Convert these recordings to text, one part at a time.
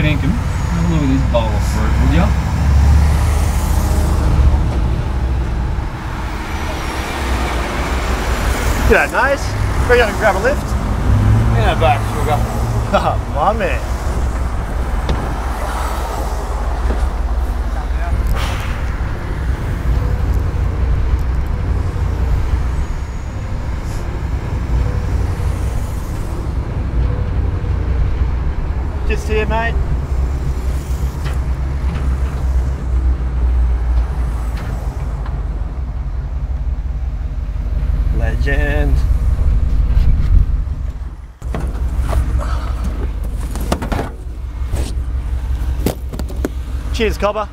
Alright, Inkham. Have a look at this bowl of fruit, would ya? G'day, Nose. We're going to grab a lift. Yeah, back, sugar. My man. Just here, mate. Legend. Cheers, Cobber.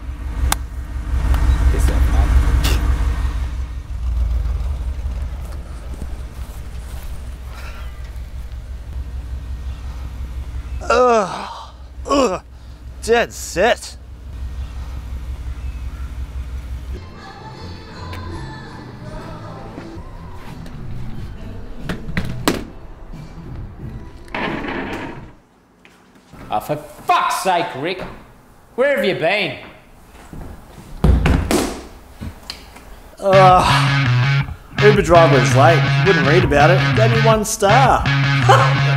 Piss off, mate. Ugh. Ugh. Dead set. Oh, for fuck's sake, Rick. Where have you been? Uber driver was late. Wouldn't read about it. Gave me one star.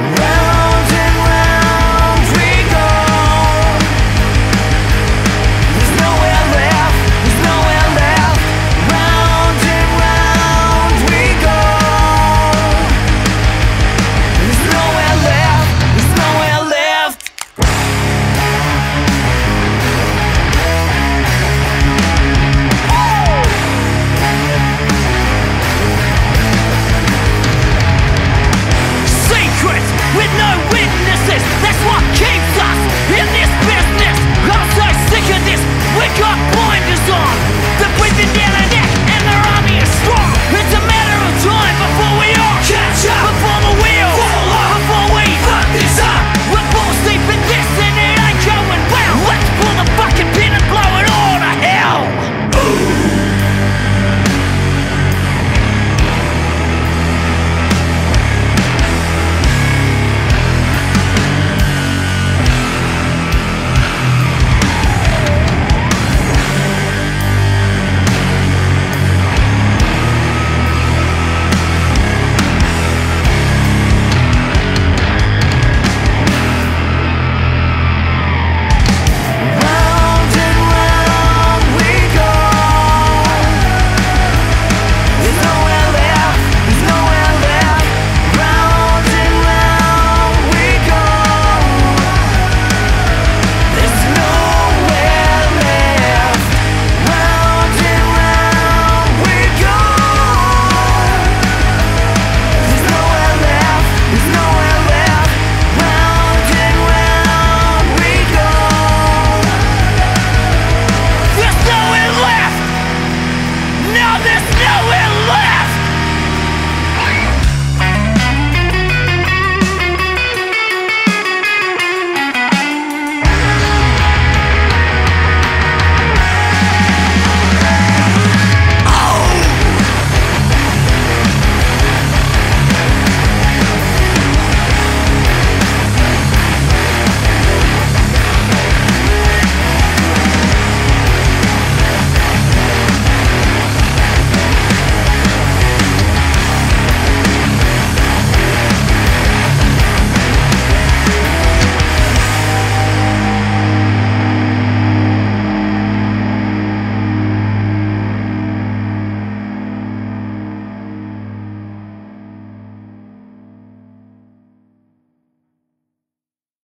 Yeah.